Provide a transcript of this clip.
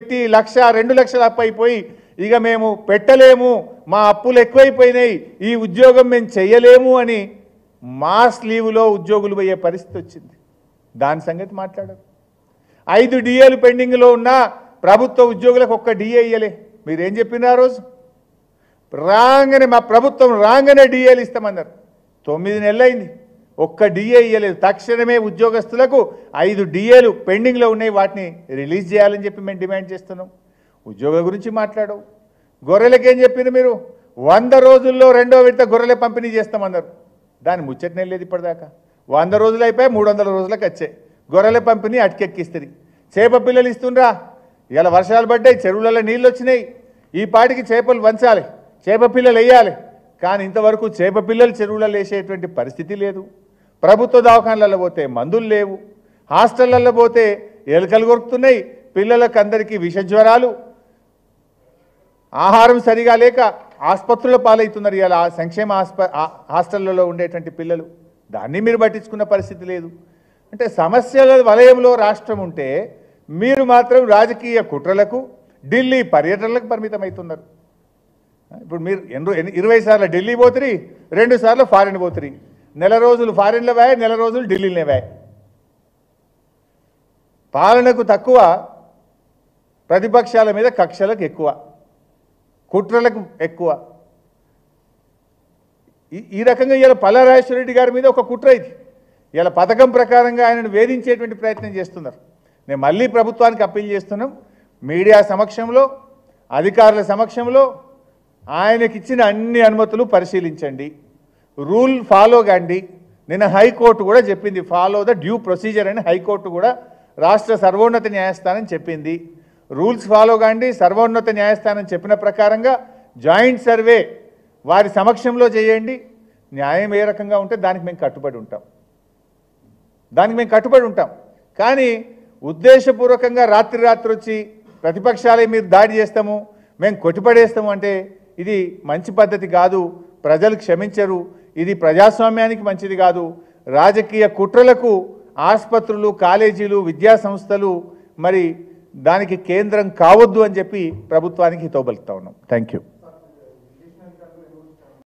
వ్యక్తి లక్ష రెండు లక్షల అప్పు అయిపోయి ఇక మేము పెట్టలేము మా అప్పులు ఎక్కువైపోయినాయి ఈ ఉద్యోగం మేము చెయ్యలేము అని మాస్ లీవ్లో ఉద్యోగులు పోయే పరిస్థితి వచ్చింది. దాని సంగతి మాట్లాడారు. ఐదు డిఏలు పెండింగ్లో ఉన్న ప్రభుత్వ ఉద్యోగులకు ఒక్క డిఏ ఇయ్యలే. మీరేం చెప్పినారు ఆ రోజు? రాగానే మా ప్రభుత్వం రాగానే డిఏలు ఇస్తామన్నారు. తొమ్మిది నెలలైంది. ఒక్క డిఏ ఇయ్యలేదు. తక్షణమే ఉద్యోగస్తులకు ఐదు డిఏలు పెండింగ్లో ఉన్నాయి. వాటిని రిలీజ్ చేయాలని చెప్పి మేము డిమాండ్ చేస్తున్నాం. ఉద్యోగుల గురించి మాట్లాడవు. గొర్రెలకేం చెప్పింది మీరు? వంద రోజుల్లో రెండో విడత గొర్రెల పంపిణీ చేస్తామన్నారు దాని ముచ్చటనే లేదు ఇప్పటిదాకా. వంద రోజులు అయిపోయి మూడు వందల రోజులకు వచ్చాయి. గొర్రెల పంపిణీ అటుకెక్కిస్తుంది. చేప పిల్లలు ఇస్తుండ్రా. ఇలా వర్షాలు పడ్డాయి చెరువులలో నీళ్ళు వచ్చినాయి. ఈ పాటికి చేపలు వంచాలి. చేప పిల్లలు వేయాలి. కానీ ఇంతవరకు చేప పిల్లలు చెరువులలో వేసేటువంటి పరిస్థితి లేదు. ప్రభుత్వ దవాఖానలలో పోతే మందులు లేవు హాస్టళ్ళలో పోతే ఎలుకలు కొరుకుతున్నాయి పిల్లలకు అందరికీ విష జ్వరాలు ఆహారం సరిగా లేక ఆసుపత్రుల పాలవుతున్నారు ఇలా సంక్షేమ ఆస్ప ఆ- హాస్టళ్ళలో ఉండేటువంటి పిల్లలు. దాన్ని మీరు పట్టించుకున్న పరిస్థితి లేదు. అంటే సమస్యల వలయంలో రాష్ట్రం ఉంటే మీరు మాత్రం రాజకీయ కుట్రలకు ఢిల్లీ పర్యటనలకు పరిమితమవుతున్నారు. ఇప్పుడు మీరు ఎన్నో ఎన్ని- ఇరవై సార్లు ఢిల్లీ పోతురి రెండు సార్లు ఫారిన్ పోతురి. నెల రోజులు ఫారిన్లో వాయ్ నెల రోజులు ఢిల్లీలో వాయ్ పాలనకు తక్కువ ప్రతిపక్షాల మీద కక్షలకు ఎక్కువ కుట్రలకు ఎక్కువ. ఈ- ఈ రకంగా ఇలా పల్లారాజేశ్వరరెడ్డి గారి మీద ఒక కుట్ర ఇది. ఇలా పథకం ప్రకారంగా ఆయనను వేధించేటువంటి ప్రయత్నం చేస్తున్నారు. నేను మళ్ళీ ప్రభుత్వానికి అప్పీల్ చేస్తున్నాం మీడియా సమక్షంలో అధికారుల సమక్షంలో ఆయనకిచ్చిన అన్ని అనుమతులు పరిశీలించండి. రూల్ ఫాలో కండి నిన్న హైకోర్టు కూడా చెప్పింది ఫాలో ద డ్యూ ప్రొసీజర్ అని హైకోర్టు కూడా రాష్ట్ర సర్వోన్నత న్యాయస్థానం చెప్పింది. రూల్స్ ఫాలో కాండి సర్వోన్నత న్యాయస్థానం చెప్పిన ప్రకారంగా జాయింట్ సర్వే వారి సమక్షంలో చేయండి. న్యాయం ఏ రకంగా ఉంటే దానికి మేము కట్టుబడి ఉంటాం. దానికి మేము కట్టుబడి ఉంటాం. కానీ ఉద్దేశపూర్వకంగా రాత్రి రాత్రి వచ్చి ప్రతిపక్షాలే మీరు దాడి చేస్తాము మేము కొట్టిపడేస్తాము అంటే ఇది మంచి పద్ధతి కాదు. ప్రజలు క్షమించరు. ఇది ప్రజాస్వామ్యానికి మంచిది కాదు. రాజకీయ కుట్రలకు ఆసుపత్రులు కాలేజీలు విద్యా సంస్థలు మరి దానికి కేంద్రం కావద్దు అని చెప్పి ప్రభుత్వానికి హితోబలుతా ఉన్నాం. Thank you